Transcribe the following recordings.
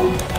Wow.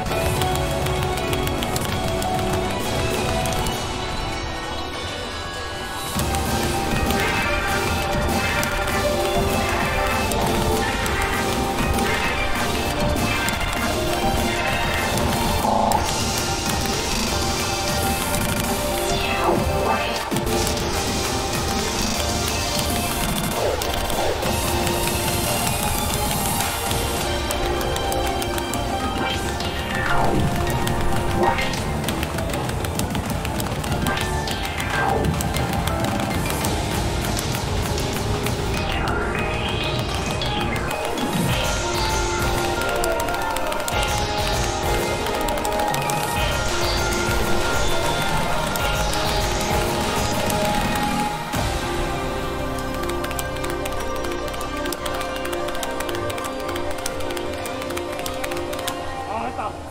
problem.